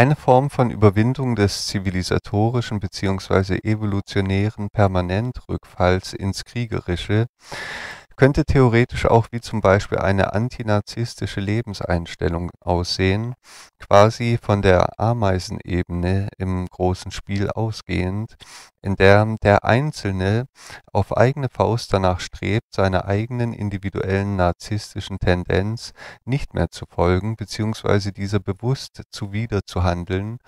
Eine Form von Überwindung des zivilisatorischen bzw. evolutionären Permanentrückfalls ins Kriegerische könnte theoretisch auch wie zum Beispiel eine antinarzisstische Lebenseinstellung aussehen, quasi von der Ameisenebene im großen Spiel ausgehend, in der der Einzelne auf eigene Faust danach strebt, seiner eigenen individuellen narzisstischen Tendenz nicht mehr zu folgen bzw. dieser bewusst zuwider zu handeln.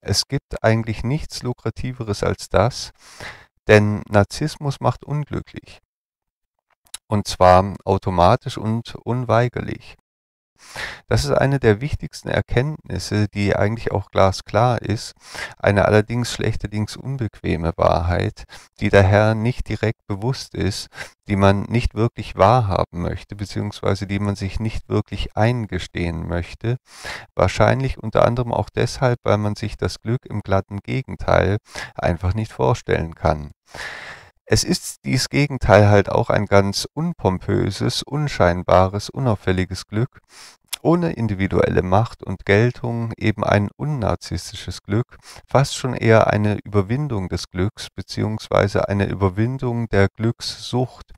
Es gibt eigentlich nichts Lukrativeres als das, denn Narzissmus macht unglücklich und zwar automatisch und unweigerlich. Das ist eine der wichtigsten Erkenntnisse, die eigentlich auch glasklar ist, eine allerdings schlechterdings unbequeme Wahrheit, die daher nicht direkt bewusst ist, die man nicht wirklich wahrhaben möchte, beziehungsweise die man sich nicht wirklich eingestehen möchte, wahrscheinlich unter anderem auch deshalb, weil man sich das Glück im glatten Gegenteil einfach nicht vorstellen kann. Es ist dies Gegenteil halt auch ein ganz unpompöses, unscheinbares, unauffälliges Glück, ohne individuelle Macht und Geltung, eben ein unnarzisstisches Glück, fast schon eher eine Überwindung des Glücks beziehungsweise eine Überwindung der Glückssucht,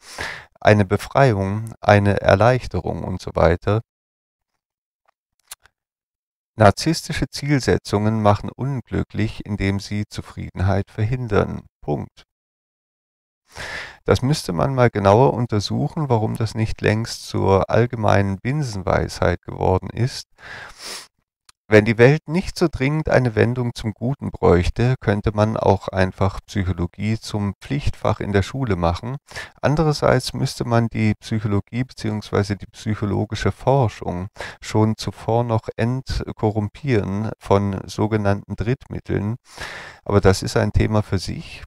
eine Befreiung, eine Erleichterung und so weiter. Narzisstische Zielsetzungen machen unglücklich, indem sie Zufriedenheit verhindern. Punkt. Das müsste man mal genauer untersuchen, warum das nicht längst zur allgemeinen Binsenweisheit geworden ist. Wenn die Welt nicht so dringend eine Wendung zum Guten bräuchte, könnte man auch einfach Psychologie zum Pflichtfach in der Schule machen. Andererseits müsste man die Psychologie bzw. die psychologische Forschung schon zuvor noch entkorrumpieren von sogenannten Drittmitteln. Aber das ist ein Thema für sich.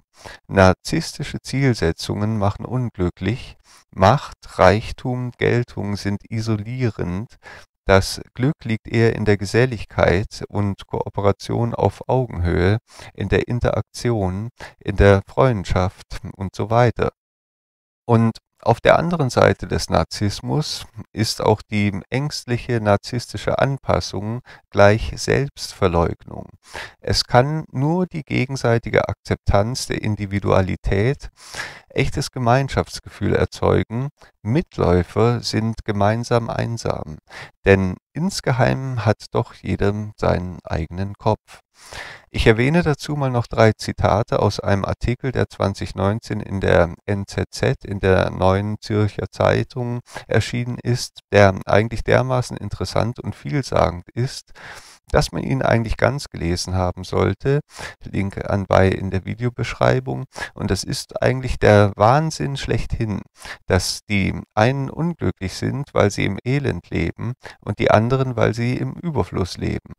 Narzisstische Zielsetzungen machen unglücklich, Macht, Reichtum, Geltung sind isolierend, das Glück liegt eher in der Geselligkeit und Kooperation auf Augenhöhe, in der Interaktion, in der Freundschaft und so weiter. Und auf der anderen Seite des Narzissmus ist auch die ängstliche narzisstische Anpassung gleich Selbstverleugnung. Es kann nur die gegenseitige Akzeptanz der Individualität echtes Gemeinschaftsgefühl erzeugen. Mitläufer sind gemeinsam einsam, denn insgeheim hat doch jedem seinen eigenen Kopf. Ich erwähne dazu mal noch drei Zitate aus einem Artikel, der 2019 in der NZZ, in der Neuen Zürcher Zeitung erschienen ist, der eigentlich dermaßen interessant und vielsagend ist, dass man ihn eigentlich ganz gelesen haben sollte. Link anbei in der Videobeschreibung. Und das ist eigentlich der Wahnsinn schlechthin, dass die einen unglücklich sind, weil sie im Elend leben und die anderen, weil sie im Überfluss leben.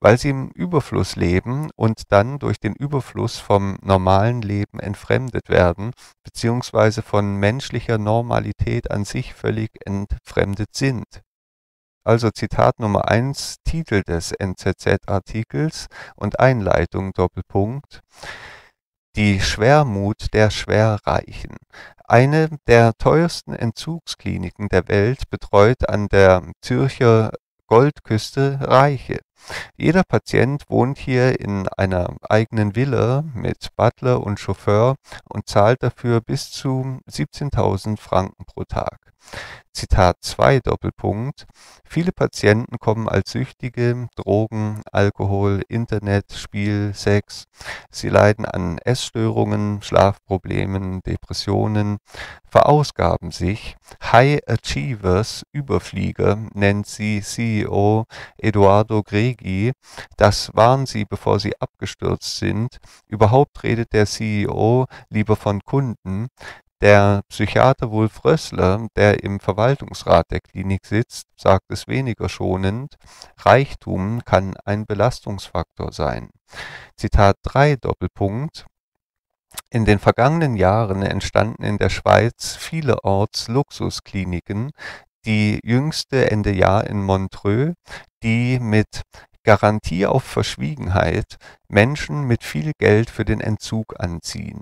Weil sie im Überfluss leben und dann durch den Überfluss vom normalen Leben entfremdet werden, beziehungsweise von menschlicher Normalität an sich völlig entfremdet sind. Also Zitat Nummer eins, Titel des NZZ-Artikels und Einleitung Doppelpunkt. Die Schwermut der Schwerreichen. Eine der teuersten Entzugskliniken der Welt betreut an der Zürcher Goldküste Reiche. Jeder Patient wohnt hier in einer eigenen Villa mit Butler und Chauffeur und zahlt dafür bis zu 17.000 Franken pro Tag. Zitat 2 Doppelpunkt Viele Patienten kommen als Süchtige (Drogen, Alkohol, Internet, Spiel, Sex). Sie leiden an Essstörungen, Schlafproblemen, Depressionen, verausgaben sich. High Achievers (Überflieger) nennt sie CEO Eduardo Gregi. Das waren sie, bevor sie abgestürzt sind. Überhaupt redet der CEO lieber von Kunden der Psychiater Wulf Rössler, der im Verwaltungsrat der Klinik sitzt, sagt es weniger schonend: Reichtum kann ein Belastungsfaktor sein. Zitat 3 Doppelpunkt in den vergangenen Jahren entstanden in der Schweiz vielerorts Luxuskliniken, die jüngste Ende Jahr in Montreux, die mit Garantie auf Verschwiegenheit Menschen mit viel Geld für den Entzug anziehen